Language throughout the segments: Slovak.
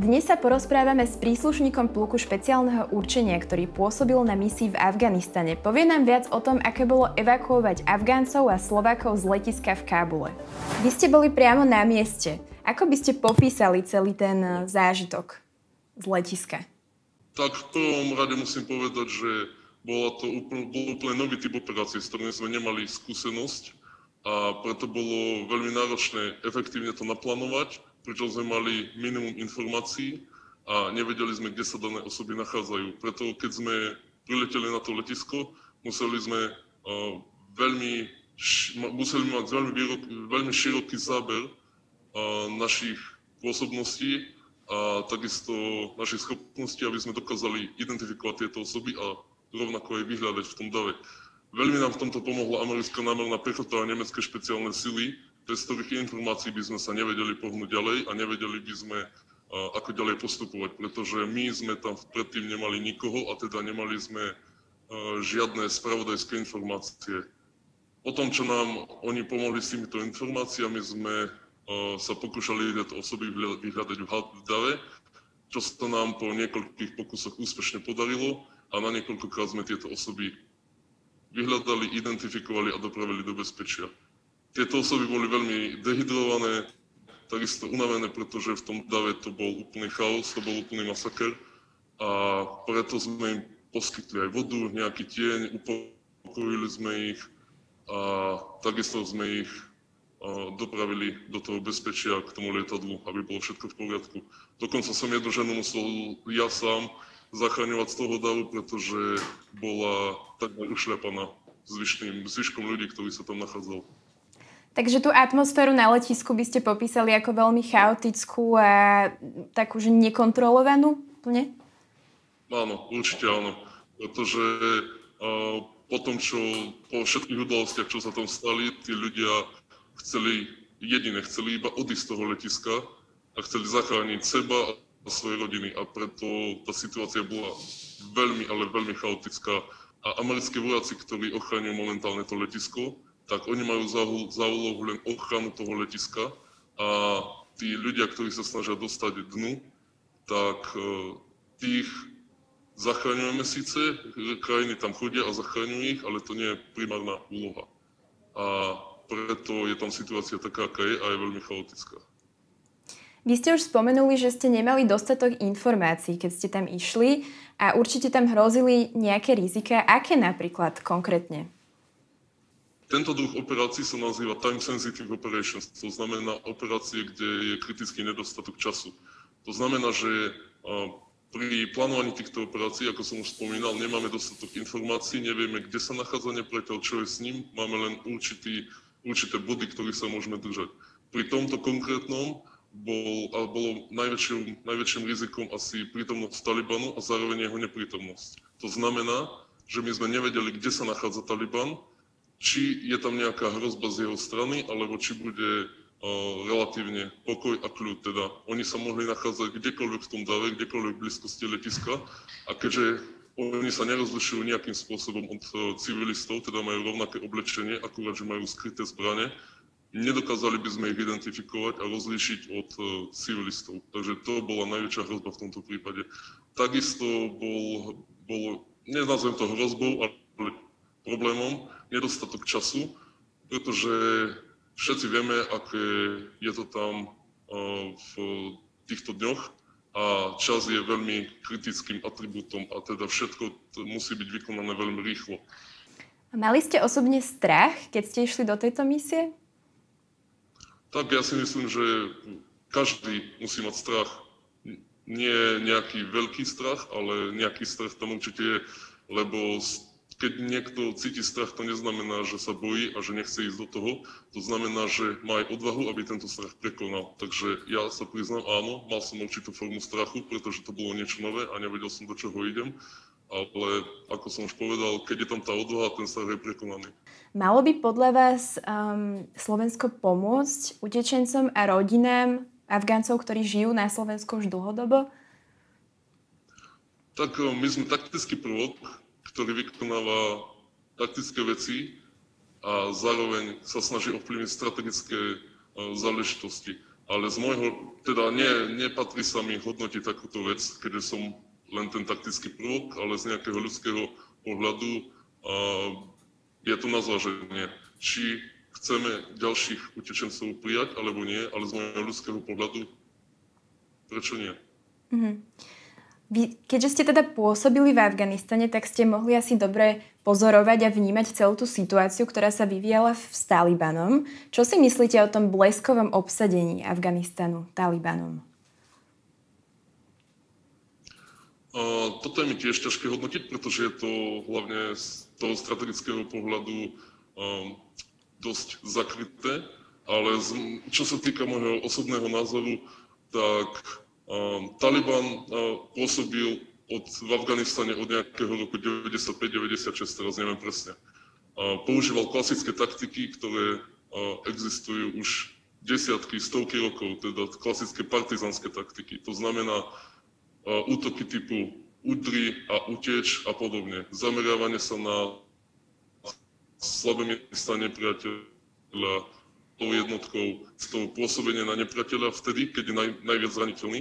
Dnes sa porozprávame s príslušníkom pluku špeciálneho určenia, ktorý pôsobil na misii v Afganistane. Povie nám viac o tom, aké bolo evakuovať Afgáncov a Slovákov z letiska v Kábule. Vy ste boli priamo na mieste. Ako by ste popísali celý ten eh, zážitok z letiska? Tak v prvom rade musím povedať, že bola to úplne, bol úplne nový typ operácie, s ktorým sme nemali skúsenosť a preto bolo veľmi náročné efektívne to naplánovať pričom sme mali minimum informácií a nevedeli sme, kde sa dané osoby nachádzajú. Preto keď sme prileteli na to letisko, museli sme uh, veľmi, museli mať veľmi, veľmi široký záber uh, našich pôsobností a takisto našich schopností, aby sme dokázali identifikovať tieto osoby a rovnako aj vyhľadať v tom dave. Veľmi nám v tomto pomohla americká námorná pechota a nemecké špeciálne sily, bez informácií by sme sa nevedeli pohnúť ďalej a nevedeli by sme ako ďalej postupovať, pretože my sme tam predtým nemali nikoho a teda nemali sme žiadne spravodajské informácie. Po tom, čo nám oni pomohli s týmito informáciami, sme sa pokúšali tieto osoby vyhľadať v dave, čo sa nám po niekoľkých pokusoch úspešne podarilo a na niekoľkokrát sme tieto osoby vyhľadali, identifikovali a dopravili do bezpečia. Tieto osoby boli veľmi dehydrované, takisto unavené, pretože v tom dave to bol úplný chaos, to bol úplný masaker a preto sme im poskytli aj vodu, nejaký tieň, upokojili sme ich a takisto sme ich dopravili do toho bezpečia k tomu lietadlu, aby bolo všetko v poriadku. Dokonca som jednu ženu musel ja sám zachraňovať z toho davu, pretože bola takmer ušľapaná zvyšným, zvyškom ľudí, ktorí sa tam nachádzal. Takže tú atmosféru na letisku by ste popísali ako veľmi chaotickú a takú, že nekontrolovanú plne? Áno, určite áno. Pretože uh, po tom, čo po všetkých udalostiach, čo sa tam stali, tí ľudia chceli, jediné, chceli iba odísť z toho letiska a chceli zachrániť seba a svoje rodiny. A preto tá situácia bola veľmi, ale veľmi chaotická. A americkí vojaci, ktorí ochraňujú momentálne to letisko, tak oni majú za úlohu len ochranu toho letiska a tí ľudia, ktorí sa snažia dostať dnu, tak e, tých zachraňujeme síce, krajiny tam chodia a zachraňujú ich, ale to nie je primárna úloha. A preto je tam situácia taká, aká je a je veľmi chaotická. Vy ste už spomenuli, že ste nemali dostatok informácií, keď ste tam išli a určite tam hrozili nejaké rizika. Aké napríklad konkrétne? Tento druh operácií sa nazýva Time Sensitive Operations, to znamená operácie, kde je kritický nedostatok času. To znamená, že pri plánovaní týchto operácií, ako som už spomínal, nemáme dostatok informácií, nevieme, kde sa nachádza nepriateľ, čo je s ním, máme len určitý, určité body, ktorých sa môžeme držať. Pri tomto konkrétnom bol, bolo najväčším, najväčším rizikom asi prítomnosť Talibanu a zároveň jeho neprítomnosť. To znamená, že my sme nevedeli, kde sa nachádza Taliban, či je tam nejaká hrozba z jeho strany, alebo či bude relatívne pokoj a kľud. Teda oni sa mohli nachádzať kdekoľvek v tom dave, kdekoľvek v blízkosti letiska a keďže oni sa nerozlišujú nejakým spôsobom od e, civilistov, teda majú rovnaké oblečenie, akurát, že majú skryté zbrane, nedokázali by sme ich identifikovať a rozlíšiť od e, civilistov. Takže to bola najväčšia hrozba v tomto prípade. Takisto bol, bolo, nenazvem to hrozbou, ale problémom, nedostatok času, pretože všetci vieme, aké je to tam v týchto dňoch a čas je veľmi kritickým atribútom a teda všetko musí byť vykonané veľmi rýchlo. A mali ste osobne strach, keď ste išli do tejto misie? Tak ja si myslím, že každý musí mať strach. Nie nejaký veľký strach, ale nejaký strach tam určite je, lebo keď niekto cíti strach, to neznamená, že sa bojí a že nechce ísť do toho. To znamená, že má aj odvahu, aby tento strach prekonal. Takže ja sa priznám, áno, mal som určitú formu strachu, pretože to bolo niečo nové a nevedel som, do čoho idem. Ale ako som už povedal, keď je tam tá odvaha, ten strach je prekonaný. Malo by podľa vás um, Slovensko pomôcť utečencom a rodinám Afgáncov, ktorí žijú na Slovensku už dlhodobo? Tak my sme taktický prvok, ktorý vykonáva taktické veci a zároveň sa snaží ovplyvniť strategické e, záležitosti. ale z môjho, teda nie, nepatrí sa mi hodnotiť takúto vec, keďže som len ten taktický prvok, ale z nejakého ľudského pohľadu a je to na zváženie, či chceme ďalších utečencov prijať alebo nie, ale z môjho ľudského pohľadu prečo nie? Mm-hmm. Vy, keďže ste teda pôsobili v Afganistane, tak ste mohli asi dobre pozorovať a vnímať celú tú situáciu, ktorá sa vyvíjala s Talibanom. Čo si myslíte o tom bleskovom obsadení Afganistanu Talibanom? Uh, toto je mi tiež ťažké hodnotiť, pretože je to hlavne z toho strategického pohľadu um, dosť zakryté, ale z, čo sa týka môjho osobného názoru, tak Taliban eh, pôsobil od, v Afganistane od nejakého roku 95-96, teraz neviem presne. Používal klasické taktiky, ktoré eh, existujú už desiatky, stovky rokov, teda klasické partizanské taktiky. To znamená eh, útoky typu udri a uteč a podobne. Zameriavanie sa na slabé miesta nepriateľa tou jednotkou, z toho pôsobenia na nepriateľa vtedy, keď je naj, najviac zraniteľný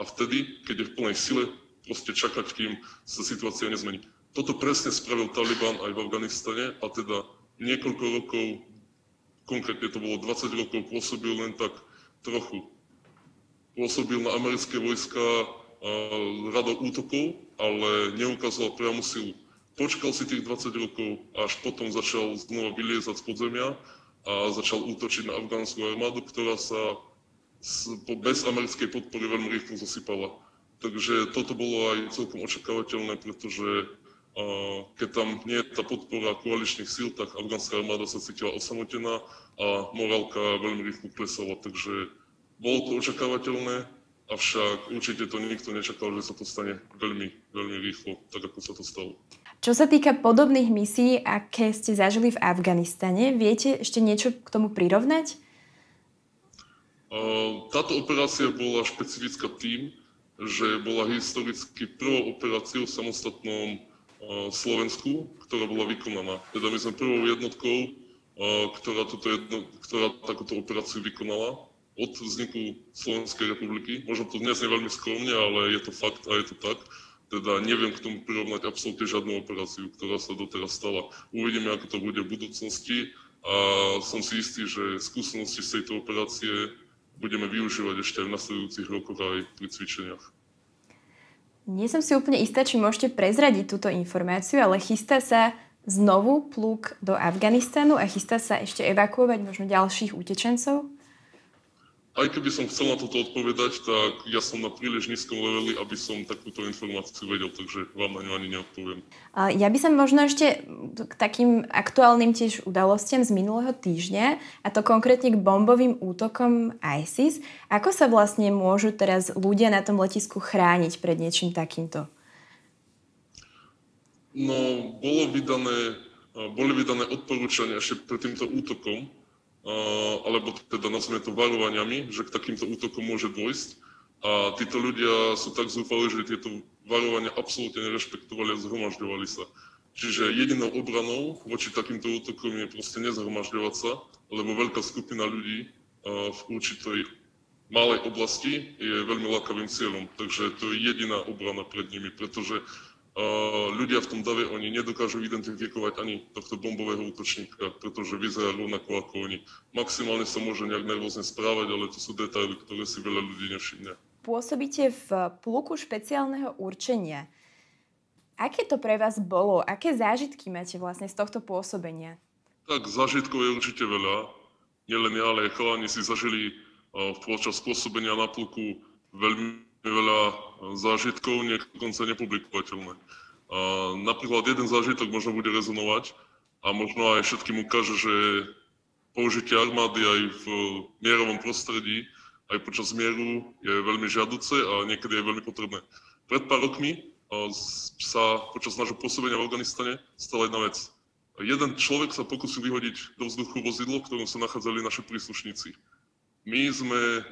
a vtedy, keď je v plnej sile, proste čakať, kým sa situácia nezmení. Toto presne spravil Taliban aj v Afganistane a teda niekoľko rokov, konkrétne to bolo 20 rokov, pôsobil len tak trochu. Pôsobil na americké vojska radou útokov, ale neukázal priamu silu. Počkal si tých 20 rokov, až potom začal znova vyliezať z podzemia a začal útočiť na afgánsku armádu, ktorá sa bez americkej podpory veľmi rýchlo zasypala. Takže toto bolo aj celkom očakávateľné, pretože keď tam nie je tá podpora koaličných síl, tak afgánska armáda sa cítila osamotená a morálka veľmi rýchlo klesala. Takže bolo to očakávateľné, avšak určite to nikto nečakal, že sa to stane veľmi, veľmi rýchlo, tak ako sa to stalo. Čo sa týka podobných misií, aké ste zažili v Afganistane, viete ešte niečo k tomu prirovnať? Táto operácia bola špecifická tým, že bola historicky prvou operáciou v samostatnom Slovensku, ktorá bola vykonaná. Teda my sme prvou jednotkou, ktorá, toto jedno, ktorá takúto operáciu vykonala od vzniku Slovenskej republiky. Možno to dnes je veľmi skromne, ale je to fakt a je to tak. Teda neviem k tomu prirovnať absolútne žiadnu operáciu, ktorá sa doteraz stala. Uvidíme, ako to bude v budúcnosti a som si istý, že skúsenosti z tejto operácie budeme využívať ešte v nasledujúcich rokoch aj pri cvičeniach. Nie som si úplne istá, či môžete prezradiť túto informáciu, ale chystá sa znovu pluk do Afganistanu a chystá sa ešte evakuovať možno ďalších utečencov? Aj keby som chcel na toto odpovedať, tak ja som na príliš nízkom leveli, aby som takúto informáciu vedel, takže vám na ňu ani neodpoviem. Ja by som možno ešte k takým aktuálnym tiež udalostiam z minulého týždňa, a to konkrétne k bombovým útokom ISIS. Ako sa vlastne môžu teraz ľudia na tom letisku chrániť pred niečím takýmto? No, bolo vydané, boli vydané odporúčania ešte pred týmto útokom, alebo teda nazveme to varovaniami, že k takýmto útokom môže dôjsť. A títo ľudia sú tak zúfali, že tieto varovania absolútne nerešpektovali a zhromažďovali sa. Čiže jedinou obranou voči takýmto útokom je proste nezhromažďovať sa, lebo veľká skupina ľudí v určitej malej oblasti je veľmi lákavým cieľom. Takže to je jediná obrana pred nimi, pretože ľudia v tom dave, oni nedokážu identifikovať ani tohto bombového útočníka, pretože vyzerá rovnako ako oni. Maximálne sa môže nejak nervózne správať, ale to sú detaily, ktoré si veľa ľudí nevšimne. Pôsobíte v pluku špeciálneho určenia. Aké to pre vás bolo? Aké zážitky máte vlastne z tohto pôsobenia? Tak zážitkov je určite veľa. Nielen ja, ale chalani si zažili počas pôsobenia na pluku veľmi veľa zážitkov, dokonca nepublikovateľné. Napríklad jeden zážitok možno bude rezonovať a možno aj všetkým ukáže, že použitie armády aj v mierovom prostredí, aj počas mieru je veľmi žiaduce a niekedy je veľmi potrebné. Pred pár rokmi sa počas nášho pôsobenia v Afganistane stala jedna vec. Jeden človek sa pokusil vyhodiť do vzduchu vozidlo, v ktorom sa nachádzali naši príslušníci. My sme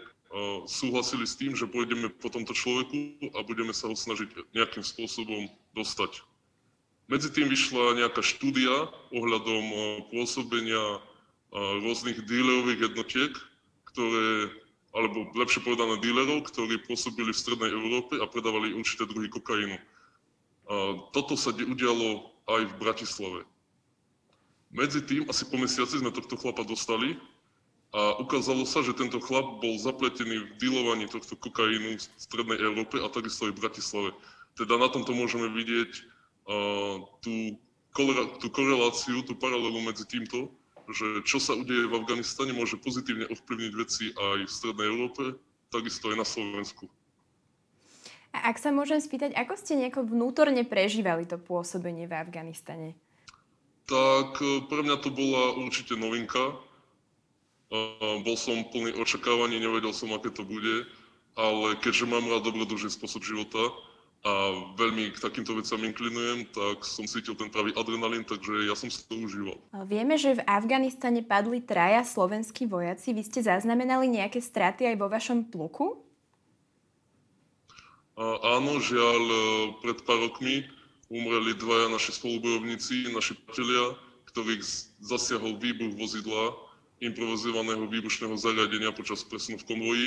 súhlasili s tým, že pôjdeme po tomto človeku a budeme sa ho snažiť nejakým spôsobom dostať. Medzi tým vyšla nejaká štúdia ohľadom pôsobenia rôznych dílerových jednotiek, ktoré alebo lepšie povedané dílerov, ktorí pôsobili v Strednej Európe a predávali určité druhy kokainu. Toto sa udialo aj v Bratislave. Medzi tým, asi po mesiaci sme tohto chlapa dostali a ukázalo sa, že tento chlap bol zapletený v dealovaní tohto kokainu v Strednej Európe a takisto aj v Bratislave. Teda na tomto môžeme vidieť uh, tú, tú koreláciu, tú paralelu medzi týmto, že čo sa udeje v Afganistane môže pozitívne ovplyvniť veci aj v Strednej Európe, takisto aj na Slovensku. A ak sa môžem spýtať, ako ste nejako vnútorne prežívali to pôsobenie v Afganistane? Tak e, pre mňa to bola určite novinka. Bol som plný očakávaní, nevedel som, aké to bude, ale keďže mám rád dobrodružný spôsob života a veľmi k takýmto veciam inklinujem, tak som cítil ten pravý adrenalín, takže ja som si to užíval. Vieme, že v Afganistane padli traja slovenskí vojaci. Vy ste zaznamenali nejaké straty aj vo vašom pluku? Áno, žiaľ, e, pred pár rokmi umreli dvaja naši spolubojovníci, naši priatelia, ktorých zasiahol výbuch vozidla improvizovaného výbušného zariadenia počas presunu v konvoji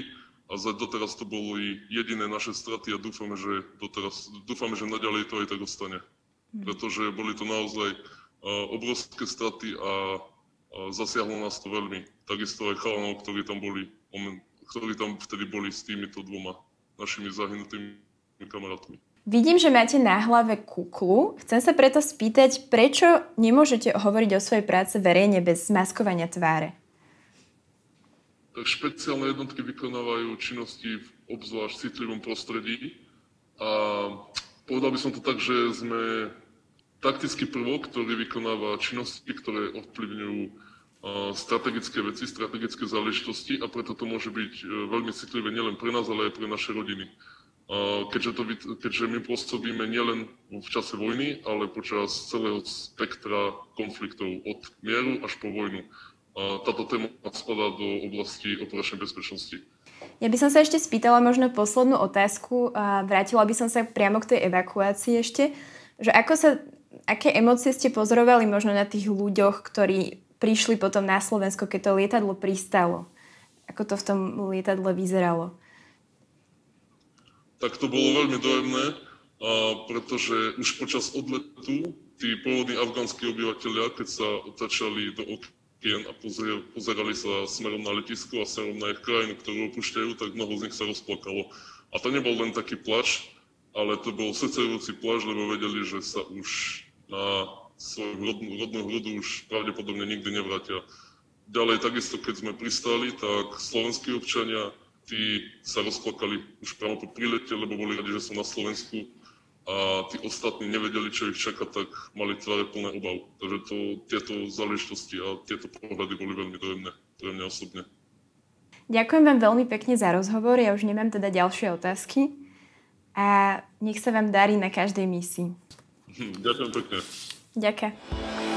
a za doteraz to boli jediné naše straty a dúfame, že, doteraz, dúfame, že naďalej to aj tak ostane. Hm. Pretože boli to naozaj obrovské straty a, a zasiahlo nás to veľmi. Takisto aj chalanov, ktorí tam boli, ktorí tam vtedy boli s týmito dvoma našimi zahynutými kamarátmi. Vidím, že máte na hlave kuklu. Chcem sa preto spýtať, prečo nemôžete hovoriť o svojej práce verejne bez maskovania tváre? Špeciálne jednotky vykonávajú činnosti v obzvlášť citlivom prostredí a povedal by som to tak, že sme taktický prvok, ktorý vykonáva činnosti, ktoré ovplyvňujú strategické veci, strategické záležitosti a preto to môže byť e, veľmi citlivé nielen pre nás, ale aj pre naše rodiny. Keďže, to, keďže my pôsobíme nielen v čase vojny, ale počas celého spektra konfliktov od mieru až po vojnu. Táto téma spadá do oblasti operačnej bezpečnosti. Ja by som sa ešte spýtala možno poslednú otázku a vrátila by som sa priamo k tej evakuácii ešte, že ako sa, aké emócie ste pozorovali možno na tých ľuďoch, ktorí prišli potom na Slovensko, keď to lietadlo pristalo? Ako to v tom lietadle vyzeralo? Tak to bolo veľmi dojemné, pretože už počas odletu tí pôvodní afgánsky obyvateľia, keď sa otačali do okien a pozerali sa smerom na letisko a smerom na ich krajinu, ktorú opúšťajú, tak mnoho z nich sa rozplakalo. A to nebol len taký plač, ale to bol srdcejúci plač, lebo vedeli, že sa už na svoju rodnú, rodnú hrudu už pravdepodobne nikdy nevrátia. Ďalej, takisto keď sme pristali, tak slovenskí občania, tí sa rozplakali už priamo po prílete, lebo boli radi, že som na Slovensku a tí ostatní nevedeli, čo ich čaká, tak mali tváre plné obav. Takže to, tieto záležitosti a tieto pohľady boli veľmi dojemné pre mňa osobne. Ďakujem vám veľmi pekne za rozhovor, ja už nemám teda ďalšie otázky a nech sa vám darí na každej misii. Hm, ďakujem pekne. Ďakujem.